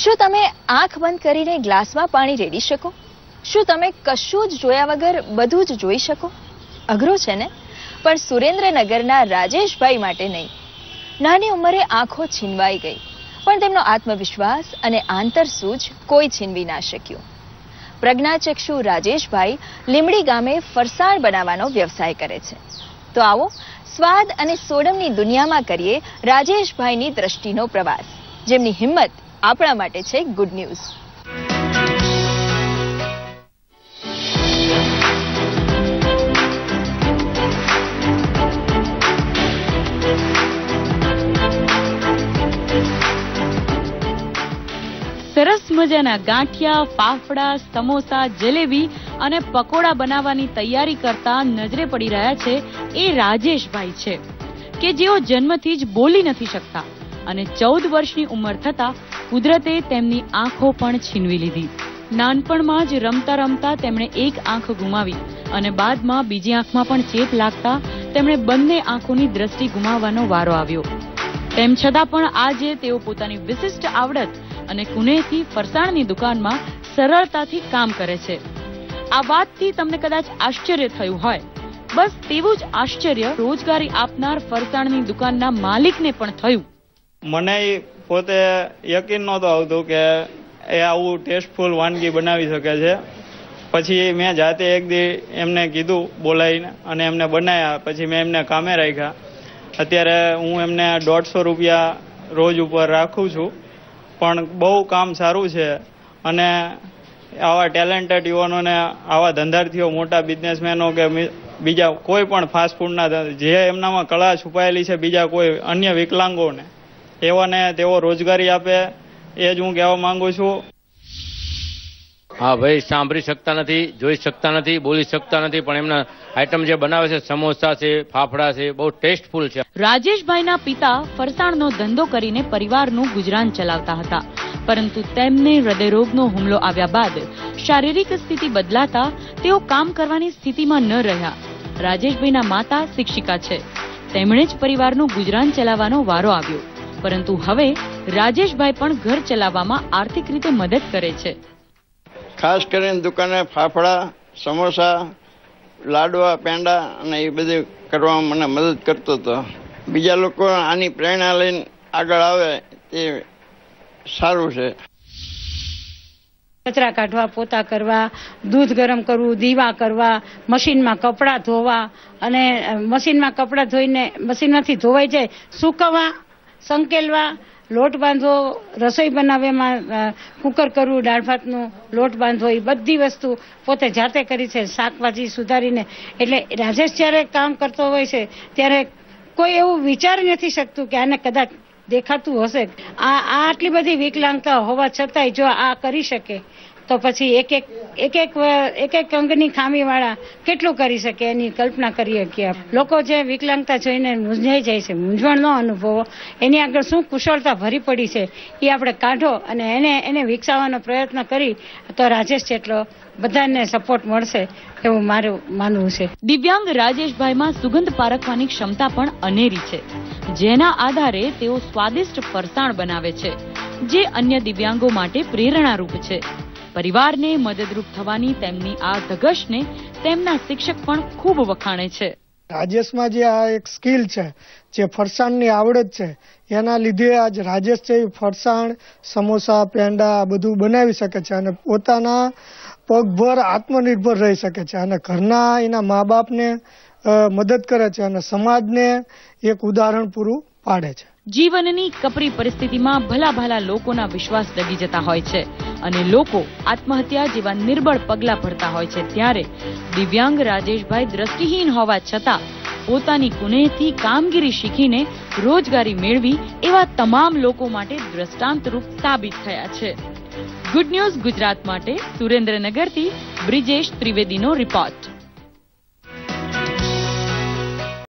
શું તમે આંખ બંધ કરીને ગ્લાસમાં પાણી રેડી શકો? શું તમે કશું જ જોયા વગર બધું જ જોઈ શકો? અઘરું છે ને? પણ સુરેન્દ્રનગરના રાજેશભાઈ માટે નહીં. નાની ઉંમરે આંખો છીનવાઈ ગઈ, પણ તેમનો આત્મવિશ્વાસ અને આંતરસૂઝ કોઈ છીનવી ના શક્યું. પ્રજ્ઞાચક્ષુ રાજેશભાઈ લીમડી ગામે ફરસાણ બનાવવાનો વ્યવસાય કરે છે. તો આવો, સ્વાદ અને સોડમની દુનિયામાં કરીએ રાજેશભાઈની દ્રષ્ટિનો પ્રવાસ, જેમની હિંમત આપણા માટે છે ગુડ ન્યૂઝ સરસ મજાના ગાંઠિયા, ફાફડા, સમોસા, જલેબી અને પકોડા બનાવવાની તૈયારી કરતા નજરે પડી રહ્યા છે એ રાજેશભાઈ છે, કે જેઓ જન્મથી જ બોલી નથી શકતા. અને ચૌદ વર્ષની ઉંમર થતા કુદરતે તેમની આંખો પણ છીનવી લીધી. નાનપણમાં જ રમતા રમતા તેમણે એક આંખ ગુમાવી અને બાદમાં બીજી આંખમાં પણ ચેપ લાગતા તેમણે બંને આંખોની દ્રષ્ટિ ગુમાવવાનો વારો આવ્યો. તેમ છતાં પણ આજે તેઓ પોતાની વિશિષ્ટ આવડત અને કુનેહથી ફરસાણની દુકાનમાં સરળતાથી કામ કરે છે. આ વાતથી તમને કદાચ આશ્ચર્ય થયું હોય. બસ તેવું જ આશ્ચર્ય રોજગારી આપનાર ફરસાણની દુકાનના માલિકને પણ થયું. મને પોતે યકીન નહોતું આવતું કે એ આવું ટેસ્ટફુલ વાનગી બનાવી શકે છે. પછી મેં જાતે એક દી એમને કીધું બોલાવીને અને એમને બનાવ્યા પછી મેં એમને કામે રાખ્યા. અત્યારે હું એમને દોઢસો રૂપિયા રોજ ઉપર રાખું છું. પણ બહુ કામ સારું છે. અને આવા ટેલેન્ટેડ યુવાનોને, આવા ધંધાર્થીઓ, મોટા બિઝનેસમેનો કે બીજા કોઈ પણ ફાસ્ટફૂડના જે એમનામાં કળા છુપાયેલી છે, બીજા કોઈ અન્ય વિકલાંગોને એવાને તેઓ રોજગારી આપે એ જ હું કહેવા માંગુ છું. હા ભાઈ સાંભળી શકતા નથી જોઈ શકતા નથી બોલી શકતા નથી પણ એમના આઈટમ જે બનાવે છે સમોસા છે ફાફડા છે બહુ ટેસ્ટફુલ છે. રાજેશભાઈના પિતા ફરસાણનો ધંધો કરીને પરિવારનું ગુજરાન ચલાવતા હતા. પરંતુ તેમને હૃદયરોગનો હુમલો આવ્યા બાદ શારીરિક સ્થિતિ બદલાતા તેઓ કામ કરવાની સ્થિતિમાં ન રહ્યા. રાજેશભાઈના માતા શિક્ષિકા છે. તેમણે જ પરિવારનું ગુજરાન ચલાવવાનો વારો આવ્યો. પરંતુ હવે રાજેશભાઈ પણ ઘર ચલાવવામાં આર્થિક રીતે મદદ કરે છે. ખાસ કરીને દુકાને ફાફડા સમોસા લાડવા પેંડા અને એ બધું કરવામાં મને મદદ કરતો હતો. બીજા લોકો આની પ્રેરણા લઈને આગળ આવે તે સારું છે. કચરા કાઢવા પોતા કરવા દૂધ ગરમ કરવું દીવા કરવા મશીનમાં કપડાં ધોવા અને મશીનમાં કપડાં ધોઈને મશીનમાંથી ધોવાઈ જાય સૂકવવા સંકેલવા, લોટ બાંધવો, રસોઈ બનાવવામાં કુકર કરવું, દાળ ભાતનું લોટ બાંધવો, એ બધી વસ્તુ પોતે જાતે કરી છે, શાકભાજી સુધારીને. એટલે રાજેશ જ્યારે કામ કરતો હોય છે, ત્યારે કોઈ એવું વિચારી નથી શકતું કે આને કદાચ દેખાતું હશે. આ આટલી બધી વિકલાંગતા હોવા છતાંય જો આ કરી શકે તો પછી એક એક એક એક એક એક અંગની ખામીવાળા કેટલું કરી શકે એની કલ્પના કરી શકીએ લોકો જે વિકલાંગતા જોઈને મૂંઝાઈ જાય છે, મૂંઝવણ ન અનુભવો, એની આગળ શું કુશળતા ભરી પડી છે, એ આપણે કાઢો અને એને એને વિકસાવવાનો પ્રયત્ન કરી, તો રાજેશ જેટલો બધાને સપોર્ટ મળશે એવું મારું માનવું છે. દિવ્યાંગ રાજેશભાઈમાં સુગંધ પારખવાની ક્ષમતા પણ અનેરી છે, જેના આધારે તેઓ સ્વાદિષ્ટ ફરસાણ બનાવે છે, જે અન્ય દિવ્યાંગો માટે પ્રેરણારૂપ છે. પરિવારને મદદરૂપ થવાની તેમની આ ધગશને તેમના શિક્ષક પણ ખૂબ વખાણે છે. રાજેશમાં જે આ એક સ્કિલ છે, જે ફરસાણની આવડત છે, એના લીધે આજ રાજેશ છે ફરસાણ, સમોસા, પેંડા આ બધું બનાવી શકે છે અને પોતાના પગભર આત્મનિર્ભર રહી શકે છે અને ઘરના એના મા બાપને મદદ કરે છે અને સમાજને એક ઉદાહરણ પૂરું પાડે છે. જીવનની કપરી પરિસ્થિતિમાં ભલા ભલા લોકોના વિશ્વાસ ડગી જતા હોય છે અને લોકો આત્મહત્યા જેવા નિર્બળ પગલા ભરતા હોય છે ત્યારે દિવ્યાંગ રાજેશભાઈ દ્રષ્ટિહીન હોવા છતાં પોતાની કુનેહથી કામગીરી શીખીને રોજગારી મેળવી એવા તમામ લોકો માટે દ્રષ્ટાંતરૂપ સાબિત થયા છે. ગુડ ન્યૂઝ ગુજરાત માટે સુરેન્દ્રનગરથી બ્રિજેશ ત્રિવેદીનો રિપોર્ટ